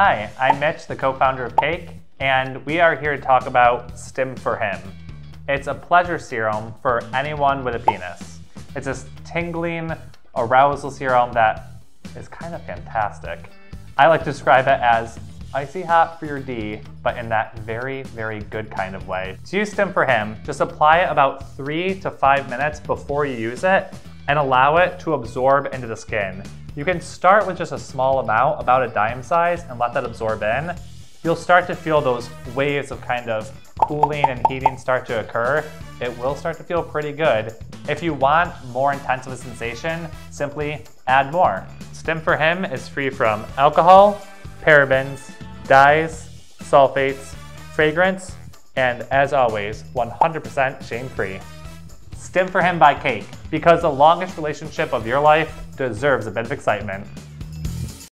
Hi, I'm Mitch, the co-founder of Cake, and we are here to talk about Stim for Him. It's a pleasure serum for anyone with a penis. It's a tingling arousal serum that is kind of fantastic. I like to describe it as icy hot for your D, but in that very, very good kind of way. To use Stim for Him, just apply it about three to five minutes before you use it and allow it to absorb into the skin. You can start with just a small amount, about a dime size, and let that absorb in. You'll start to feel those waves of kind of cooling and heating start to occur. It will start to feel pretty good. If you want more intense of a sensation, simply add more. Stim for Him is free from alcohol, parabens, dyes, sulfates, fragrance, and as always, 100% shame-free. Stim for Him by Cake, because the longest relationship of your life deserves a bit of excitement.